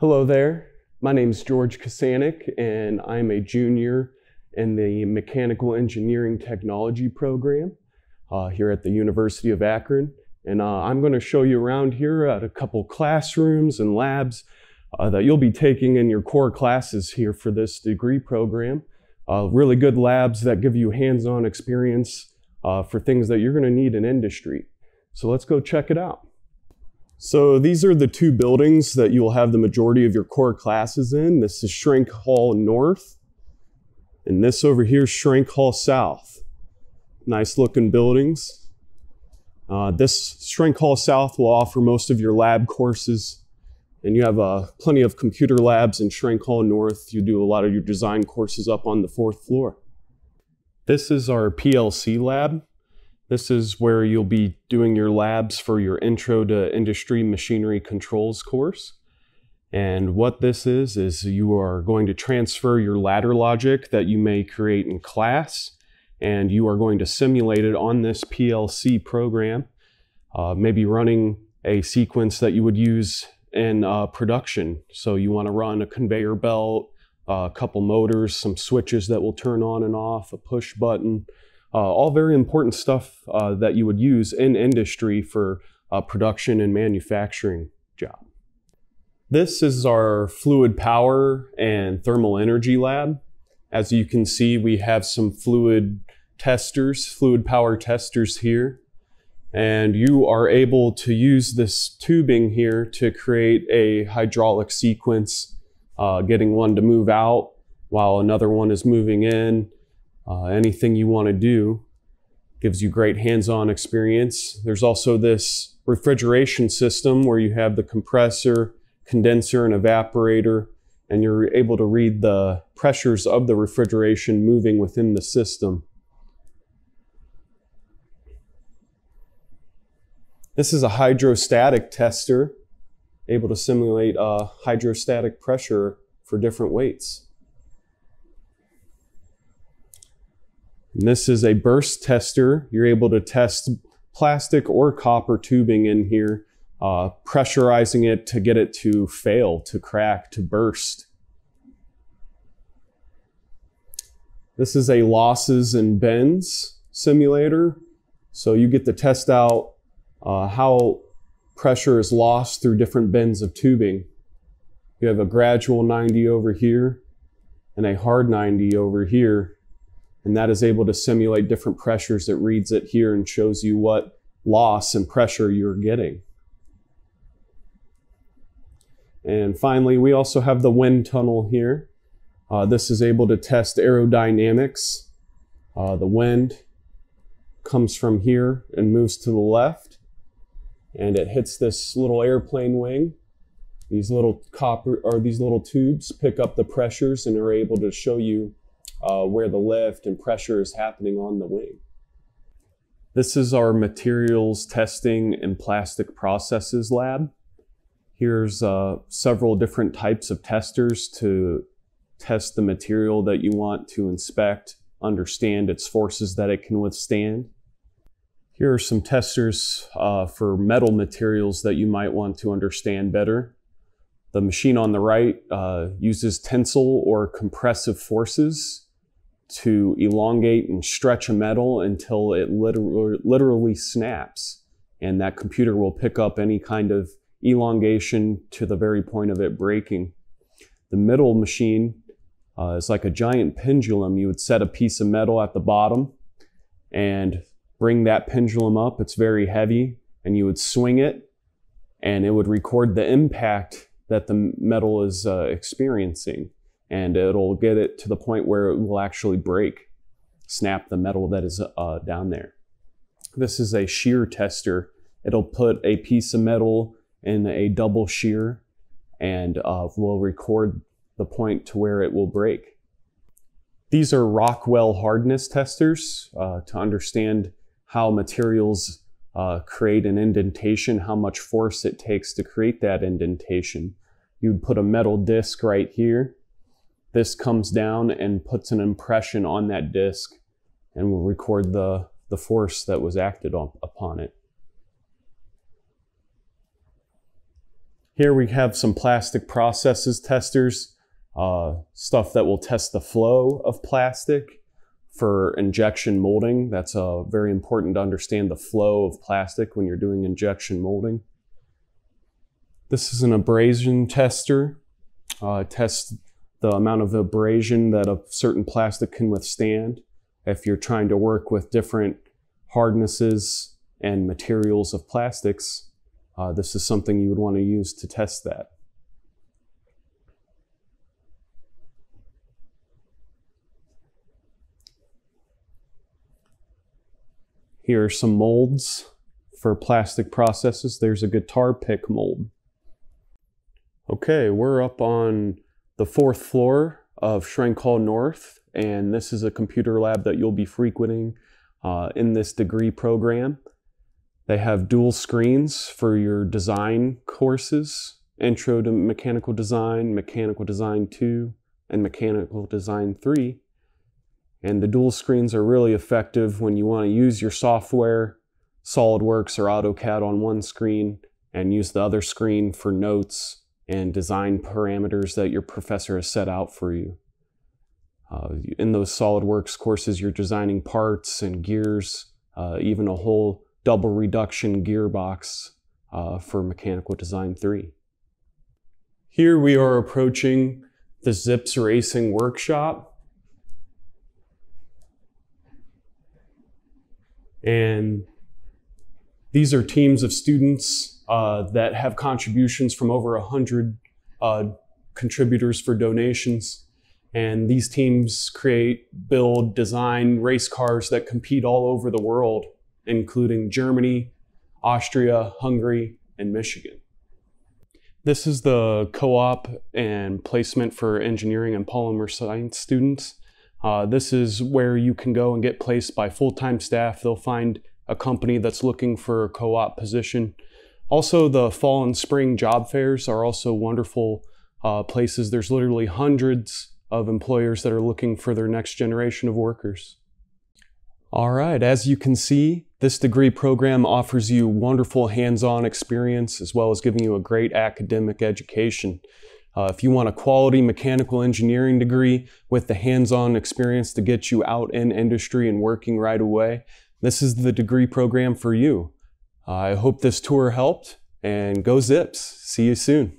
Hello there. My name is George Kacsanek, and I'm a junior in the Mechanical Engineering Technology program uh, here at the University of Akron. And uh, I'm going to show you around here at a couple classrooms and labs uh, that you'll be taking in your core classes here for this degree program. Uh, really good labs that give you hands-on experience uh, for things that you're going to need in industry. So let's go check it out. So these are the two buildings that you will have the majority of your core classes in. This is Schrank Hall North, and this over here is Schrank Hall South. Nice looking buildings. Uh, this Schrank Hall South will offer most of your lab courses, and you have uh, plenty of computer labs in Schrank Hall North. You do a lot of your design courses up on the fourth floor. This is our PLC lab. This is where you'll be doing your labs for your Intro to Industry Machinery Controls course. And what this is, is you are going to transfer your ladder logic that you may create in class, and you are going to simulate it on this PLC program, uh, maybe running a sequence that you would use in uh, production. So you want to run a conveyor belt, uh, a couple motors, some switches that will turn on and off, a push button, all very important stuff uh, that you would use in industry for a production and manufacturing job. This is our fluid power and thermal energy lab. As you can see, we have some fluid testers, fluid power testers here. And you are able to use this tubing here to create a hydraulic sequence, uh, getting one to move out while another one is moving in uh, anything you want to do. Gives you great hands-on experience. There's also this refrigeration system where you have the compressor, condenser, and evaporator, and you're able to read the pressures of the refrigeration moving within the system. This is a hydrostatic tester, able to simulate uh, hydrostatic pressure for different weights. And this is a burst tester. You're able to test plastic or copper tubing in here, uh, pressurizing it to get it to fail, to crack, to burst. This is a losses and bends simulator. So you get to test out uh, how pressure is lost through different bends of tubing. You have a gradual 90 over here and a hard 90 over here and that is able to simulate different pressures. that reads it here and shows you what loss and pressure you're getting. And finally, we also have the wind tunnel here. Uh, this is able to test aerodynamics. Uh, the wind comes from here and moves to the left, and it hits this little airplane wing. These little copper or these little tubes pick up the pressures and are able to show you uh, where the lift and pressure is happening on the wing. This is our materials testing and plastic processes lab. Here's uh, several different types of testers to test the material that you want to inspect, understand its forces that it can withstand. Here are some testers uh, for metal materials that you might want to understand better. The machine on the right uh, uses tensile or compressive forces to elongate and stretch a metal until it literally, literally snaps. And that computer will pick up any kind of elongation to the very point of it breaking. The middle machine uh, is like a giant pendulum. You would set a piece of metal at the bottom and bring that pendulum up. It's very heavy, and you would swing it, and it would record the impact that the metal is uh, experiencing and it'll get it to the point where it will actually break, snap the metal that is uh, down there. This is a shear tester. It'll put a piece of metal in a double shear and uh, will record the point to where it will break. These are Rockwell hardness testers uh, to understand how materials uh, create an indentation, how much force it takes to create that indentation. You'd put a metal disc right here this comes down and puts an impression on that disk and will record the, the force that was acted on, upon it. Here we have some plastic processes testers, uh, stuff that will test the flow of plastic for injection molding. That's uh, very important to understand the flow of plastic when you're doing injection molding. This is an abrasion tester. Uh, tests the amount of abrasion that a certain plastic can withstand. If you're trying to work with different hardnesses and materials of plastics, uh, this is something you would want to use to test that. Here are some molds for plastic processes. There's a guitar pick mold. Okay, we're up on the fourth floor of Schrank Hall North, and this is a computer lab that you'll be frequenting uh, in this degree program. They have dual screens for your design courses, Intro to Mechanical Design, Mechanical Design 2, and Mechanical Design 3. And the dual screens are really effective when you want to use your software, SolidWorks or AutoCAD on one screen, and use the other screen for notes and design parameters that your professor has set out for you. Uh, in those SolidWorks courses, you're designing parts and gears, uh, even a whole double reduction gearbox uh, for Mechanical Design 3. Here we are approaching the Zips Racing Workshop. And these are teams of students uh, that have contributions from over 100 uh, contributors for donations. And these teams create, build, design race cars that compete all over the world including Germany, Austria, Hungary, and Michigan. This is the co-op and placement for engineering and polymer science students. Uh, this is where you can go and get placed by full-time staff. They'll find a company that's looking for a co-op position. Also, the fall and spring job fairs are also wonderful uh, places. There's literally hundreds of employers that are looking for their next generation of workers. All right, as you can see, this degree program offers you wonderful hands-on experience as well as giving you a great academic education. Uh, if you want a quality mechanical engineering degree with the hands-on experience to get you out in industry and working right away, this is the degree program for you. I hope this tour helped and go Zips. See you soon.